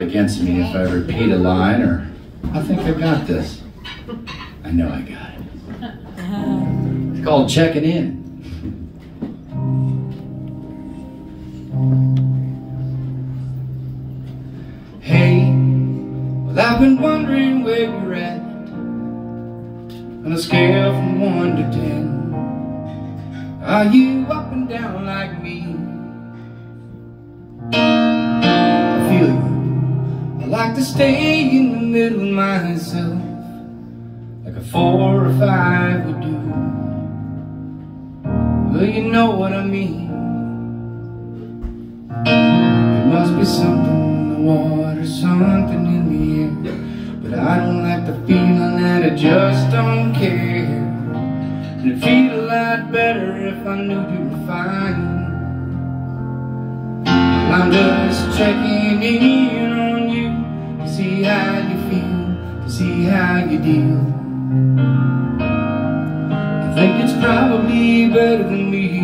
against me if I repeat a line or I think I got this. I know I got it. It's called checking in. Hey, well I've been wondering where you're at on a scale from one to ten. Are you up and down like me? Like to stay in the middle myself Like a four or five would do. Well, you know what I mean. There must be something in the water, something in the air. But I don't like the feeling that I just don't care. And it'd feel a lot better if I knew you were fine. I'm just checking in see how you feel, to see how you deal. I think it's probably better than me.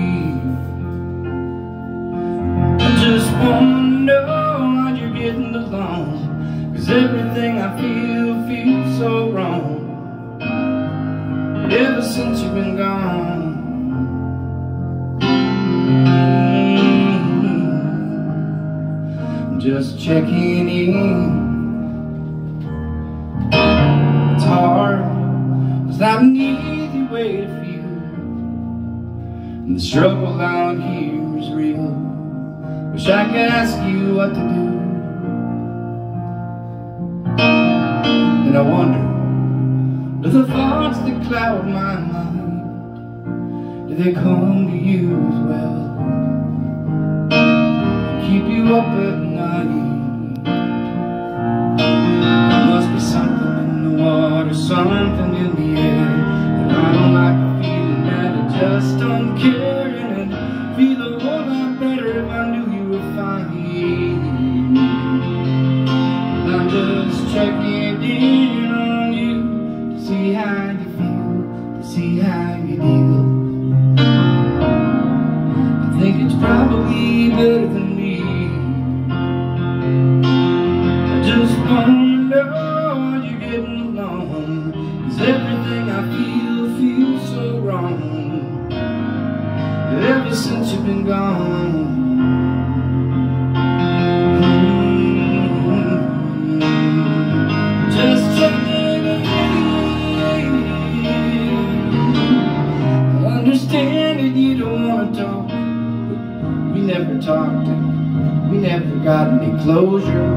I just wanna know how you're getting along, cause everything I feel feels so wrong. Ever since you've been gone. Mm-hmm. just checking in An easy way to feel And the struggle out here is real. Wish I could ask you what to do. And I wonder Do the thoughts that cloud my mind Do they come to you as well? Keep you up at night got any closure.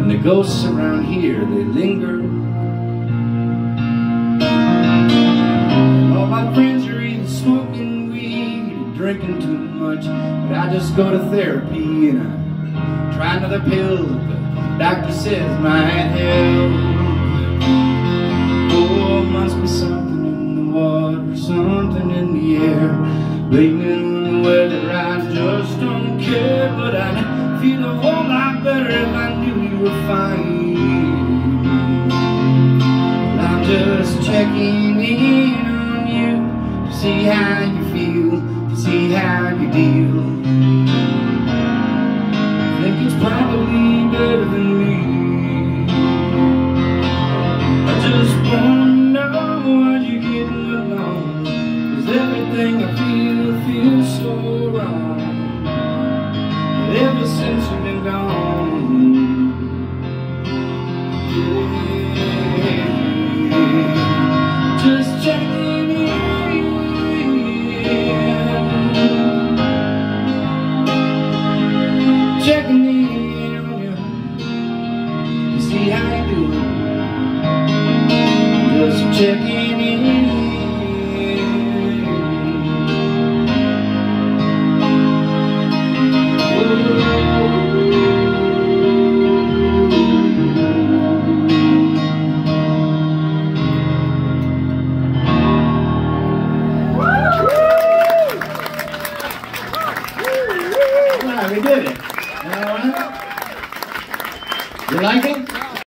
And the ghosts around here, they linger. All my friends are either smoking weed or drinking too much. But I just go to therapy and I try another pill that the doctor says might help. Oh, must be something in the water, something in the air. Blaming the weather, I just don't feel a whole lot better if I knew you were fine. I'm just checking in on you to see how you feel, to see how you deal. I think it's probably better than me. I just wanna know are you getting along? Everything I feel feels so wrong. Ever since you've been gone. Just checking in. Checking in on you. To see how you do. Just checking Good. You like it?